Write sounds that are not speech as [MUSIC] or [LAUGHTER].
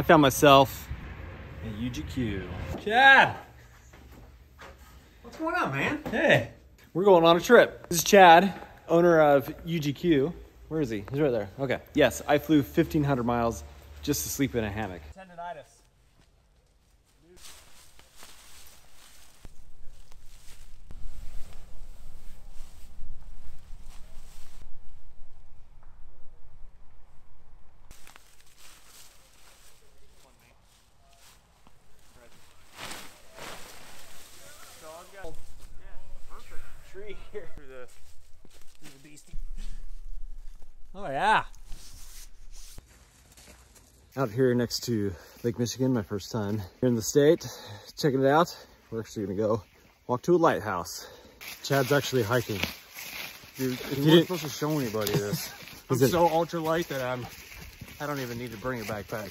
I found myself a UGQ. Chad! What's going on, man? Hey! We're going on a trip. This is Chad, owner of UGQ. Where is he? He's right there. Okay. Yes, I flew 1,500 miles just to sleep in a hammock. Tendonitis. Tree here. Through the, through the beastie. Oh yeah. Out here next to Lake Michigan, my first time here in the state, checking it out. We're actually gonna go walk to a lighthouse. Chad's actually hiking. Dude, if you you didn't- supposed to show anybody this. [LAUGHS] I'm so ultra light that I'm, I don't even need to bring a backpack.